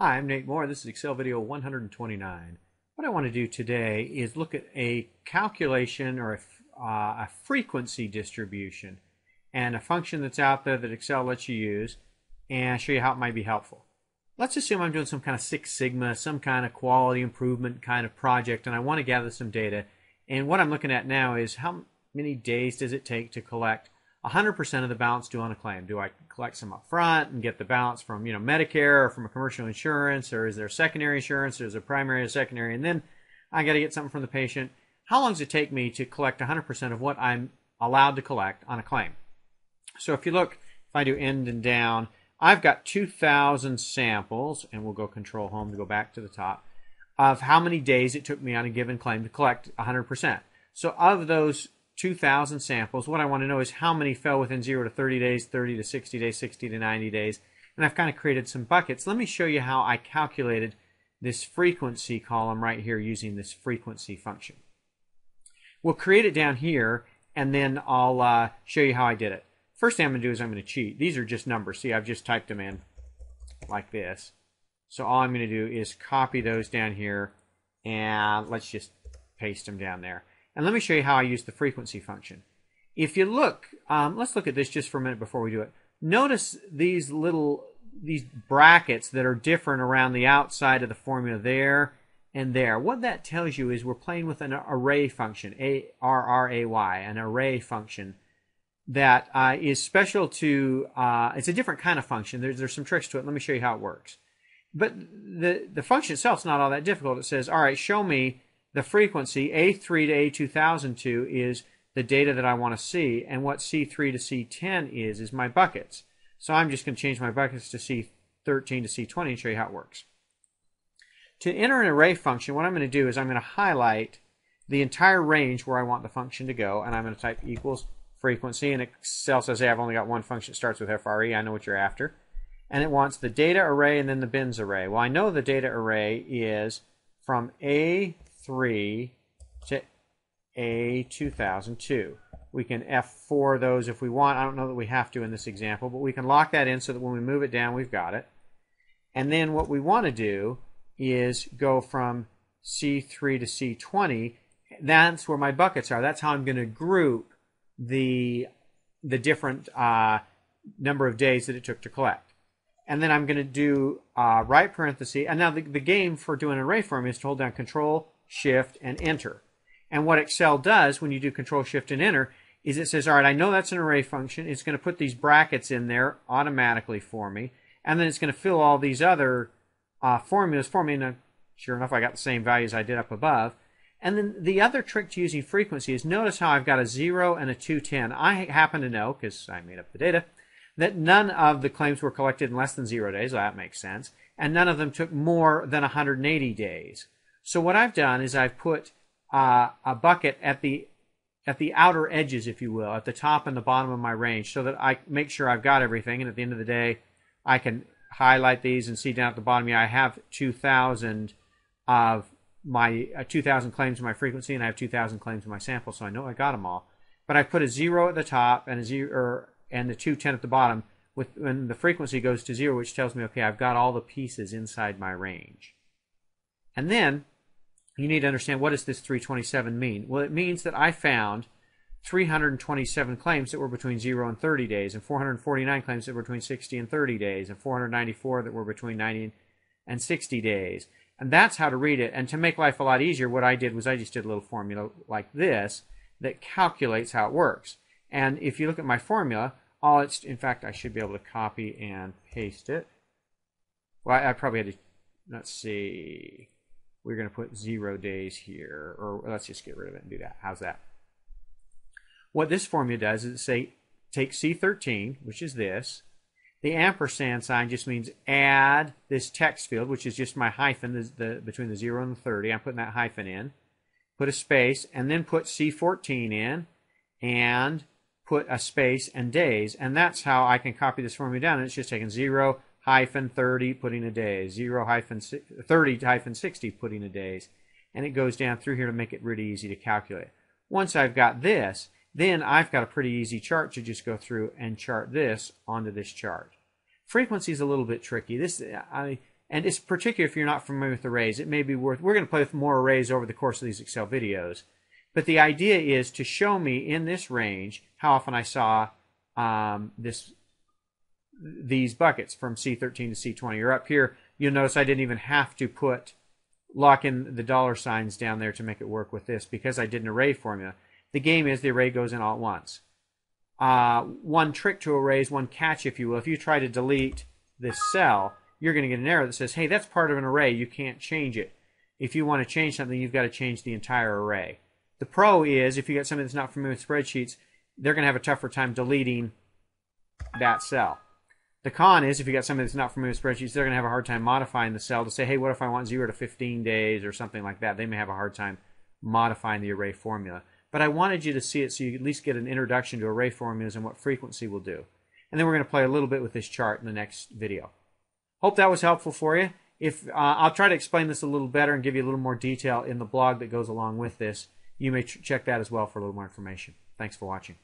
Hi, I'm Nate Moore. This is Excel video 129. What I want to do today is look at a calculation or a, uh, a, frequency distribution and a function that's out there that Excel lets you use and show you how it might be helpful. Let's assume I'm doing some kind of Six Sigma, some kind of quality improvement kind of project and I want to gather some data. And what I'm looking at now is how many days does it take to collect 100% of the balance due on a claim. Do I collect some up front and get the balance from, you know, Medicare or from a commercial insurance or is there secondary insurance or is there primary or secondary and then I got to get something from the patient. How long does it take me to collect 100% of what I'm allowed to collect on a claim? So if you look, if I do end and down, I've got 2,000 samples, and we'll go control home to go back to the top, of how many days it took me on a given claim to collect 100%. So of those 2,000 samples. What I want to know is how many fell within 0 to 30 days, 30 to 60 days, 60 to 90 days. And I've kind of created some buckets. Let me show you how I calculated this frequency column right here using this frequency function. We'll create it down here, and then I'll uh, show you how I did it. First thing I'm going to do is I'm going to cheat. These are just numbers. See, I've just typed them in like this. So all I'm going to do is copy those down here, and let's just paste them down there. And let me show you how I use the frequency function. If you look, um, let's look at this just for a minute before we do it. Notice these little these brackets that are different around the outside of the formula there and there. What that tells you is we're playing with an array function, A-R-R-A-Y, an array function that uh, is special to, uh, it's a different kind of function. There's, there's some tricks to it. Let me show you how it works. But the, the function itself is not all that difficult. It says, all right, show me the frequency A3 to A2002 is the data that I want to see, and what C3 to C10 is, is my buckets. So I'm just going to change my buckets to C13 to C20 and show you how it works. To enter an array function, what I'm going to do is I'm going to highlight the entire range where I want the function to go, and I'm going to type equals frequency, and Excel says, hey, I've only got one function that starts with FRE, I know what you're after. And it wants the data array and then the bins array. Well, I know the data array is from A 3 to A2002. We can F4 those if we want. I don't know that we have to in this example, but we can lock that in so that when we move it down, we've got it. And then what we want to do is go from C3 to C20. That's where my buckets are. That's how I'm going to group the the different uh, number of days that it took to collect. And then I'm going to do uh, right parenthesis. And now the, the game for doing an array form is to hold down Control Shift, and Enter. And what Excel does when you do Control Shift and Enter is it says, all right, I know that's an array function. It's going to put these brackets in there automatically for me. And then it's going to fill all these other uh, formulas for me. And sure enough, I got the same values I did up above. And then the other trick to using frequency is notice how I've got a 0 and a 210. I happen to know, because I made up the data, that none of the claims were collected in less than zero days. Well, that makes sense. And none of them took more than 180 days. So what I've done is I've put uh, a bucket at the at the outer edges, if you will, at the top and the bottom of my range, so that I make sure I've got everything. And at the end of the day, I can highlight these and see down at the bottom. Yeah, I have 2,000 of my uh, 2,000 claims in my frequency, and I have 2,000 claims in my sample, so I know I got them all. But I put a zero at the top and a zero and the 210 at the bottom. With when the frequency goes to zero, which tells me okay, I've got all the pieces inside my range. And then you need to understand what does this 327 mean? Well, it means that I found 327 claims that were between 0 and 30 days, and 449 claims that were between 60 and 30 days, and 494 that were between 90 and 60 days. And that's how to read it. And to make life a lot easier, what I did was I just did a little formula like this that calculates how it works. And if you look at my formula, all it's, in fact, I should be able to copy and paste it. Well, I, I probably had to, let's see we're going to put zero days here, or let's just get rid of it and do that. How's that? What this formula does is say take C13, which is this. The ampersand sign just means add this text field, which is just my hyphen the, the, between the 0 and the 30. I'm putting that hyphen in. Put a space, and then put C14 in, and put a space and days. And that's how I can copy this formula down. And it's just taking 0, hyphen 30 putting a day, 0 hyphen 30 hyphen 60 putting a days. And it goes down through here to make it really easy to calculate. Once I've got this, then I've got a pretty easy chart to just go through and chart this onto this chart. Frequency is a little bit tricky. This I and it's particularly if you're not familiar with arrays, it may be worth, we're going to play with more arrays over the course of these Excel videos. But the idea is to show me in this range how often I saw um, this these buckets from C13 to C20. Or up here, you'll notice I didn't even have to put lock in the dollar signs down there to make it work with this because I did an array formula. The game is the array goes in all at once. Uh, one trick to arrays, one catch, if you will, if you try to delete this cell, you're going to get an error that says, hey, that's part of an array. You can't change it. If you want to change something, you've got to change the entire array. The pro is if you got somebody that's not familiar with spreadsheets, they're going to have a tougher time deleting that cell. The con is if you got somebody that's not familiar with spreadsheets, they're going to have a hard time modifying the cell to say, hey, what if I want 0 to 15 days or something like that? They may have a hard time modifying the array formula. But I wanted you to see it so you at least get an introduction to array formulas and what frequency will do. And then we're going to play a little bit with this chart in the next video. Hope that was helpful for you. If uh, I'll try to explain this a little better and give you a little more detail in the blog that goes along with this. You may ch check that as well for a little more information. Thanks for watching.